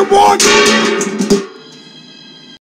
Everyone!